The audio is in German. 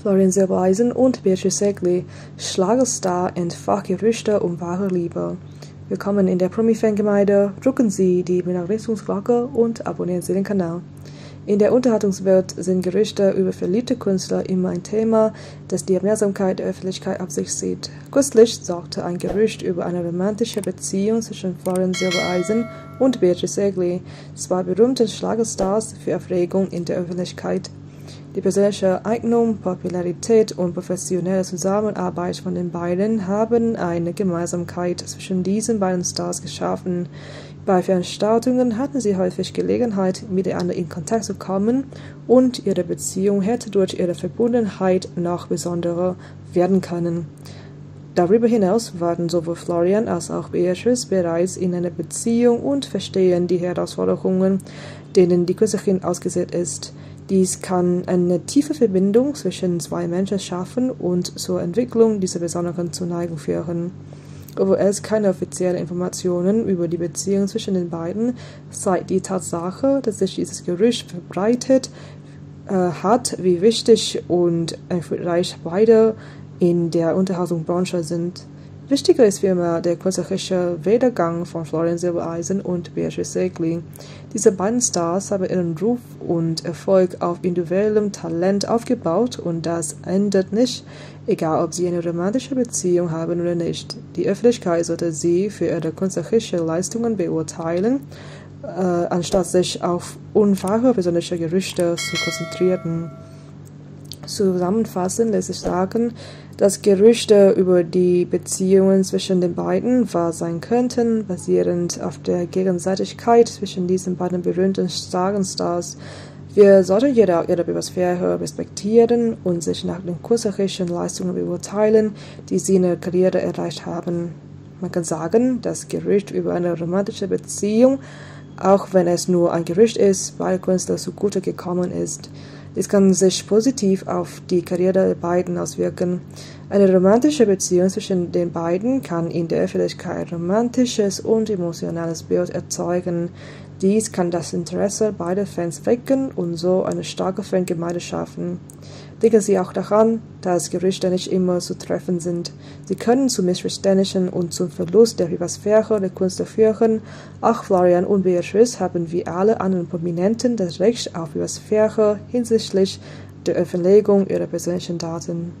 Florian Silbereisen und Beatrice Segli, Schlagerstar und Fachgerüchte um wahre Liebe. Willkommen in der Promi-Fangemeinde. Drücken Sie die Benachrichtigungsglocke und abonnieren Sie den Kanal. In der Unterhaltungswelt sind Gerüchte über verliebte Künstler immer ein Thema, das die Aufmerksamkeit der Öffentlichkeit auf sich zieht. Kürzlich sorgte ein Gerücht über eine romantische Beziehung zwischen Florian Silbereisen und Beatrice Segli, zwei berühmten Schlagerstars, für Aufregung in der Öffentlichkeit. Die persönliche Eignung, Popularität und professionelle Zusammenarbeit von den beiden haben eine Gemeinsamkeit zwischen diesen beiden Stars geschaffen. Bei Veranstaltungen hatten sie häufig Gelegenheit, miteinander in Kontakt zu kommen und ihre Beziehung hätte durch ihre Verbundenheit noch besonderer werden können. Darüber hinaus waren sowohl Florian als auch Beatrice bereits in einer Beziehung und verstehen die Herausforderungen, denen die Künstlerin ausgesetzt ist. Dies kann eine tiefe Verbindung zwischen zwei Menschen schaffen und zur Entwicklung dieser besonderen Zuneigung führen. Obwohl es keine offiziellen Informationen über die Beziehung zwischen den beiden zeigt die Tatsache, dass sich dieses Gerücht verbreitet äh, hat, wie wichtig und erfolgreich beide in der Unterhaltungsbranche sind. Wichtiger ist vielmehr der künstlerische Werdegang von Florian Silbereisen und Beatrice Segli. Diese beiden Stars haben ihren Ruf und Erfolg auf individuellem Talent aufgebaut und das endet nicht, egal ob sie eine romantische Beziehung haben oder nicht. Die Öffentlichkeit sollte sie für ihre künstlerischen Leistungen beurteilen, äh, anstatt sich auf unwahre persönliche Gerüchte zu konzentrieren. Zusammenfassend lässt sich sagen, dass Gerüchte über die Beziehungen zwischen den beiden wahr sein könnten, basierend auf der Gegenseitigkeit zwischen diesen beiden berühmten Stars. Wir sollten jeder ihre Privatsphäre respektieren und sich nach den künstlerischen Leistungen beurteilen, die sie in ihrer Karriere erreicht haben. Man kann sagen, das Gerücht über eine romantische Beziehung, auch wenn es nur ein Gerücht ist, weil Künstler zugute gekommen ist. Dies kann sich positiv auf die Karriere der beiden auswirken. Eine romantische Beziehung zwischen den beiden kann in der Öffentlichkeit romantisches und emotionales Bild erzeugen. Dies kann das Interesse beider Fans wecken und so eine starke Fangemeinde schaffen. Denken Sie auch daran, dass Gerüchte nicht immer zu treffen sind. Sie können zu Missverständnissen und zum Verlust der Privatsphäre der Künstler führen. Auch Florian und Beatrice haben wie alle anderen Prominenten das Recht auf Privatsphäre hinsichtlich der Offenlegung ihrer persönlichen Daten.